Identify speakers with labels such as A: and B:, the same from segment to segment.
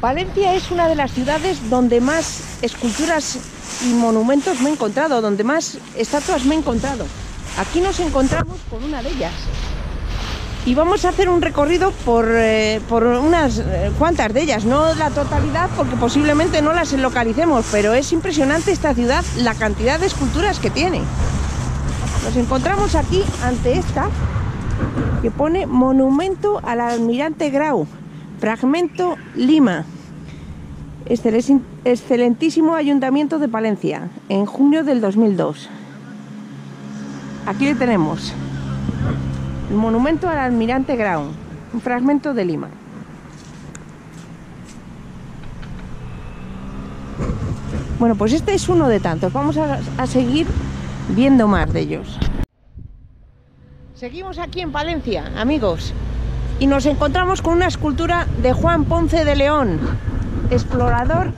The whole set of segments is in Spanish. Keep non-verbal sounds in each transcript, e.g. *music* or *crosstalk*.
A: Valencia es una de las ciudades donde más esculturas y monumentos me he encontrado, donde más estatuas me he encontrado. Aquí nos encontramos con una de ellas. Y vamos a hacer un recorrido por, eh, por unas eh, cuantas de ellas, no la totalidad porque posiblemente no las localicemos, pero es impresionante esta ciudad la cantidad de esculturas que tiene. Nos encontramos aquí ante esta que pone Monumento al Almirante Grau, Fragmento Lima. Excelentísimo Ayuntamiento de Palencia, en junio del 2002. Aquí le tenemos. El monumento al almirante Grau, un fragmento de Lima. Bueno, pues este es uno de tantos. Vamos a, a seguir viendo más de ellos. Seguimos aquí en Palencia, amigos, y nos encontramos con una escultura de Juan Ponce de León, explorador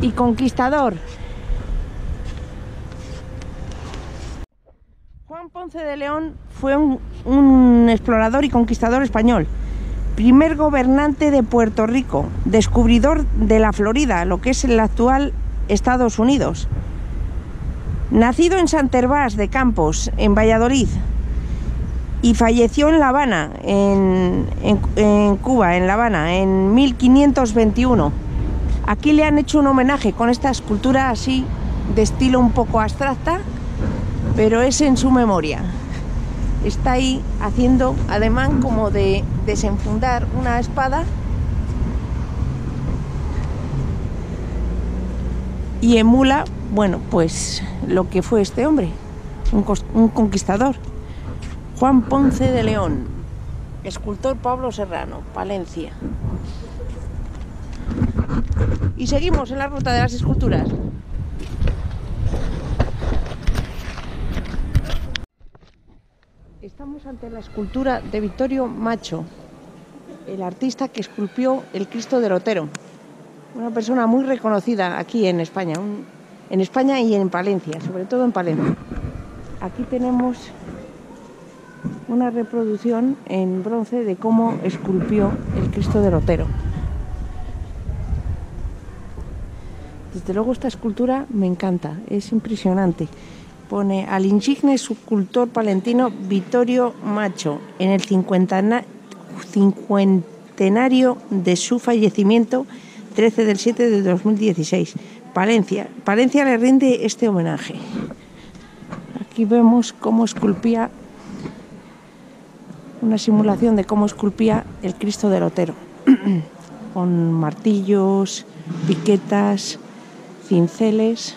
A: y conquistador. Juan Ponce de León fue un, explorador y conquistador español, primer gobernante de Puerto Rico, descubridor de la Florida, lo que es el actual Estados Unidos. Nacido en San Tervás de Campos, en Valladolid, y falleció en La Habana, en, en, en, Cuba, en La Habana, en 1521. Aquí le han hecho un homenaje con esta escultura así, de estilo un poco abstracta, pero es en su memoria. Está ahí haciendo ademán como de desenfundar una espada y emula, bueno, pues lo que fue este hombre, un, un conquistador. Juan Ponce de León, escultor Pablo Serrano, Palencia. Y seguimos en la ruta de las esculturas. Estamos ante la escultura de Vittorio Macho, el artista que esculpió el Cristo de Otero. Una persona muy reconocida aquí en España, en España y en Palencia, sobre todo en Palencia. Aquí tenemos una reproducción en bronce de cómo esculpió el Cristo de Otero. Desde luego esta escultura me encanta, es impresionante. Pone al insigne escultor palentino Vittorio Macho en el cincuentenario de su fallecimiento 13 del 7 de 2016. Palencia. Palencia le rinde este homenaje. Aquí vemos cómo esculpía una simulación de cómo esculpía el Cristo del Otero, *clears throat* con martillos, piquetas, cinceles.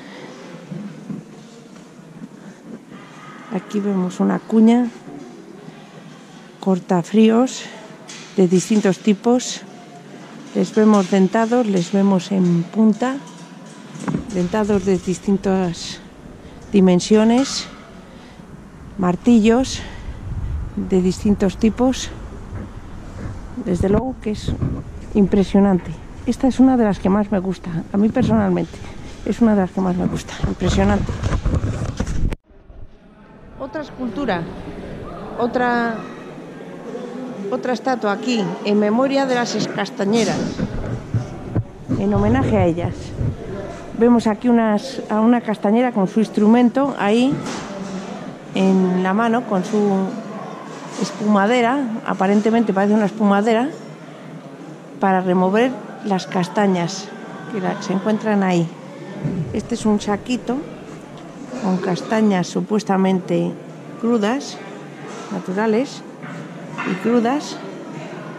A: Aquí vemos una cuña, cortafríos de distintos tipos. Les vemos dentados, les vemos en punta, dentados de distintas dimensiones, martillos de distintos tipos. Desde luego que es impresionante. Esta es una de las que más me gusta, a mí personalmente. Es una de las que más me gusta, impresionante. Otra escultura, otra otra estatua aquí, en memoria de las castañeras, en homenaje a ellas. Vemos aquí unas, a una castañera con su instrumento ahí en la mano, con su espumadera, aparentemente parece una espumadera, para remover las castañas que se encuentran ahí. Este es un saquito con castañas supuestamente crudas, naturales y crudas.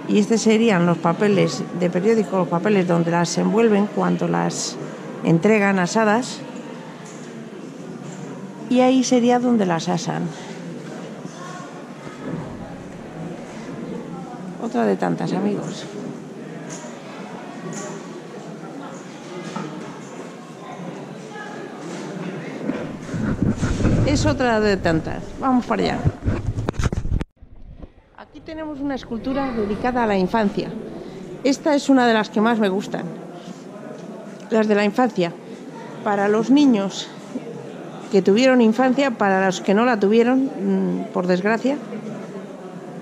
A: Y estos serían los papeles de periódico, los papeles donde las envuelven cuando las entregan asadas. Y ahí sería donde las asan. Otra de tantas, amigos. Es otra de tantas. Vamos para allá. Aquí tenemos una escultura dedicada a la infancia. Esta es una de las que más me gustan. Las de la infancia. Para los niños que tuvieron infancia, para los que no la tuvieron, mm, por desgracia,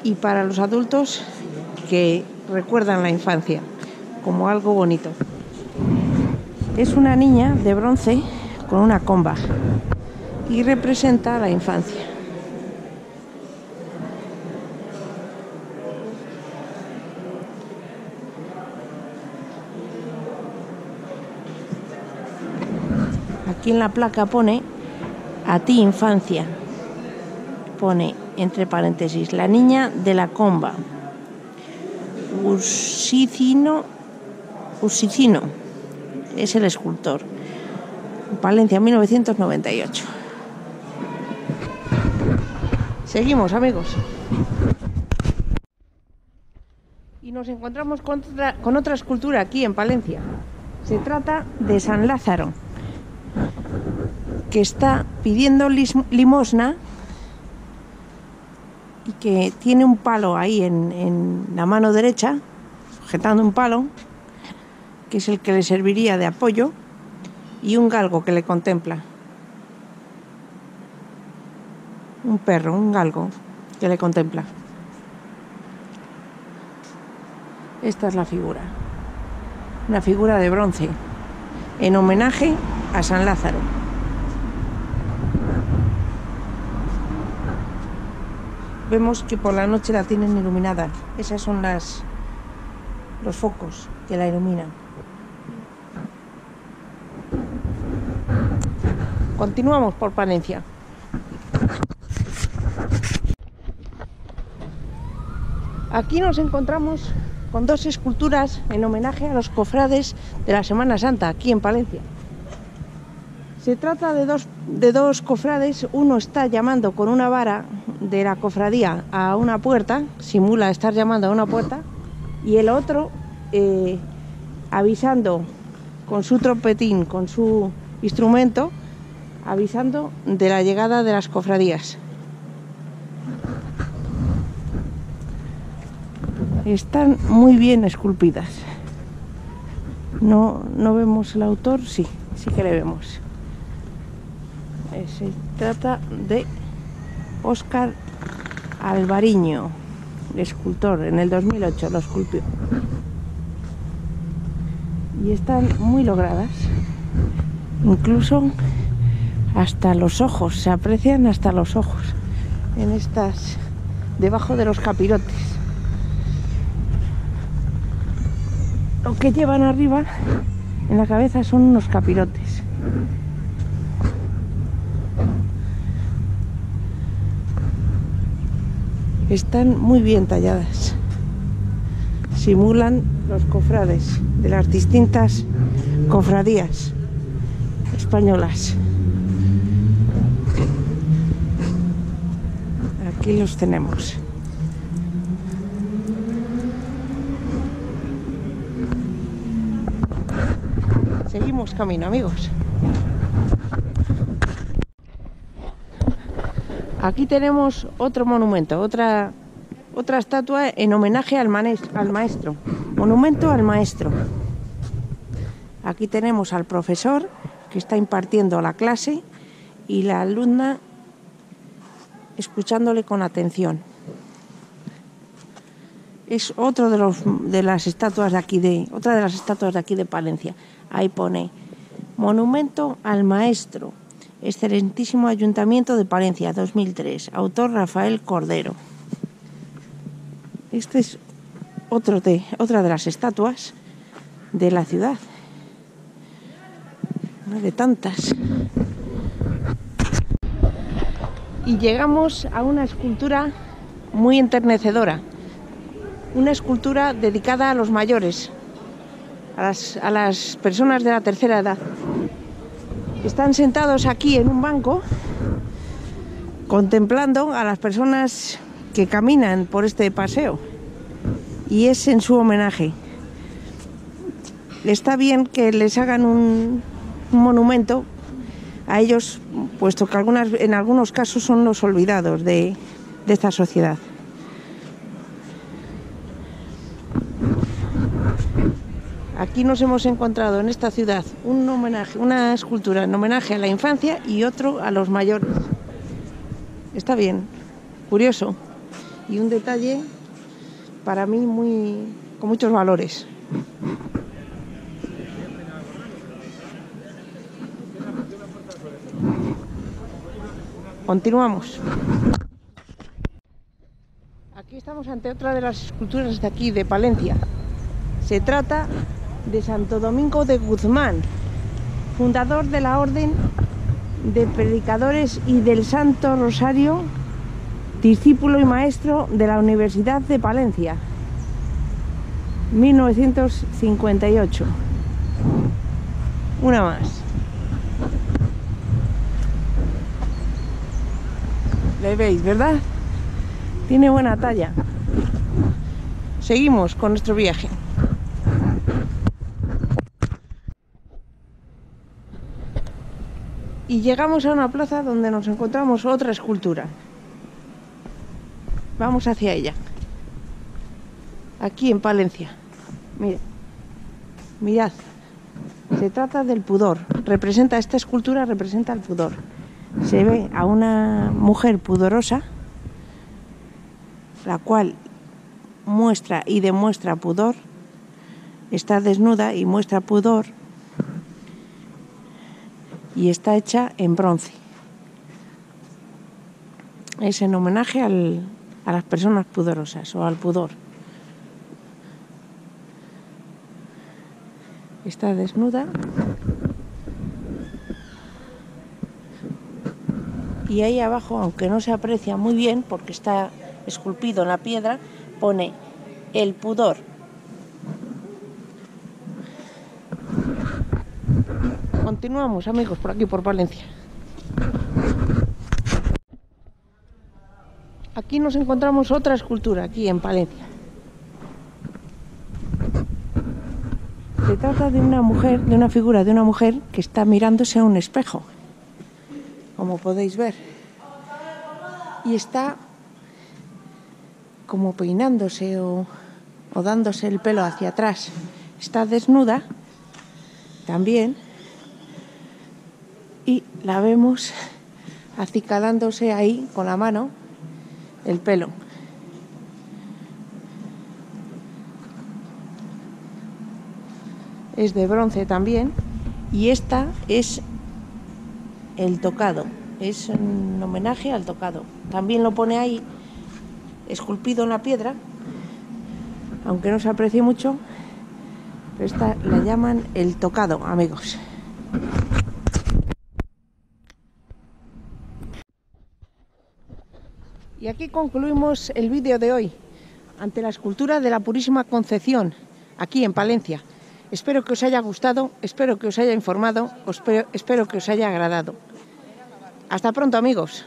A: y para los adultos que recuerdan la infancia. como algo bonito. Es una niña de bronce con una comba y representa la infancia. Aquí en la placa pone a ti infancia. Pone entre paréntesis la niña de la comba. Usicino, Usicino es el escultor. Palencia 1998. Seguimos, amigos. Y nos encontramos con con otra escultura aquí en Palencia. Se trata de San Lázaro, que está pidiendo limosna y que tiene un palo ahí en, en la mano derecha, sujetando un palo, que es el que le serviría de apoyo, y un galgo que le contempla. Un perro, un galgo que le contempla. Esta es la figura. Una figura de bronce en homenaje a San Lázaro. Vemos que por la noche la tienen iluminada. Esas son las los focos que la iluminan. Continuamos por Palencia. Aquí nos encontramos con dos esculturas en homenaje a los cofrades de la Semana Santa, aquí en Palencia. Se trata de dos, de dos cofrades, uno está llamando con una vara de la cofradía a una puerta, simula estar llamando a una puerta, y el otro eh, avisando con su trompetín, con su instrumento, avisando de la llegada de las cofradías. Están muy bien esculpidas. No, no vemos el autor, sí, sí que le vemos. Se trata de Óscar Alvariño, escultor, en el 2008 lo esculpió. Y están muy logradas. Incluso hasta los ojos, se aprecian hasta los ojos en estas, debajo de los capirotes. Lo que llevan arriba en la cabeza son unos capirotes. Están muy bien talladas. Simulan los cofrades de las distintas cofradías españolas. Aquí los tenemos. Seguimos camino, amigos. Aquí tenemos otro monumento, otra, otra estatua en homenaje al, al maestro. Monumento al maestro. Aquí tenemos al profesor que está impartiendo la clase y la alumna escuchándole con atención. Es otro de los de las estatuas de aquí de otra de las estatuas de aquí de Palencia. Ahí pone Monumento al maestro, excelentísimo Ayuntamiento de Palencia 2003, autor Rafael Cordero. Este es otro de, otra de las estatuas de la ciudad. Una de tantas y llegamos a una escultura muy enternecedora, una escultura dedicada a los mayores, a las, a las, personas de la tercera edad. Están sentados aquí en un banco contemplando a las personas que caminan por este paseo y es en su homenaje. Está bien que les hagan un, monumento a ellos, puesto que en algunos casos son los olvidados de esta sociedad. Aquí nos hemos encontrado en esta ciudad un homenaje, una escultura en homenaje a la infancia y otro a los mayores. Está bien, curioso y un detalle para mí muy con muchos valores. Continuamos. Aquí estamos ante otra de las esculturas de aquí, de Palencia. Se trata de Santo Domingo de Guzmán, fundador de la Orden de Predicadores y del Santo Rosario, discípulo y maestro de la Universidad de Palencia, 1958. Una más. Le veis, ¿verdad? Tiene buena talla. Seguimos con nuestro viaje. Y llegamos a una plaza donde nos encontramos otra escultura. Vamos hacia ella. Aquí en Palencia. Mira. Mirad. Se trata del pudor. Representa esta escultura representa el pudor se ve a una mujer pudorosa, la cual muestra y demuestra pudor, está desnuda y muestra pudor y está hecha en bronce. Es en homenaje a las personas pudorosas o al pudor. Está desnuda y ahí abajo, aunque no se aprecia muy bien porque está esculpido en la piedra, pone el pudor. Continuamos amigos por aquí por Valencia. Aquí nos encontramos otra escultura, aquí en Palencia. Se trata de una mujer, de una figura de una mujer que está mirándose a un espejo como podéis ver. Y está como peinándose o, o dándose el pelo hacia atrás. Está desnuda también la vemos acicalándose ahí con la mano el pelo. Es de bronce también y esta es el tocado. Es un homenaje al tocado. También lo pone ahí, esculpido en la piedra, aunque no se aprecie mucho, pero esta la llaman el tocado, amigos. Y aquí concluimos el vídeo de hoy, ante la escultura de la Purísima Concepción, aquí en Palencia. Espero que os haya gustado, espero que os haya informado, espero, que os haya agradado. Hasta pronto amigos.